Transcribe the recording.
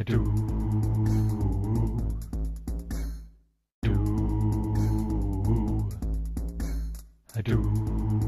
I do. Do. I do.